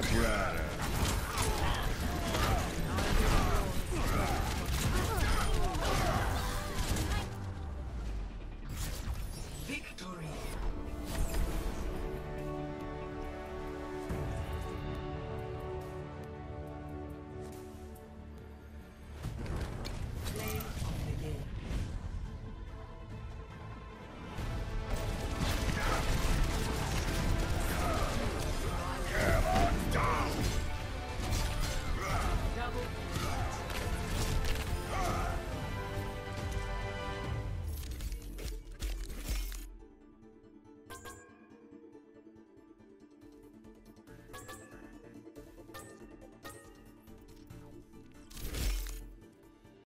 Step Rider. Victory.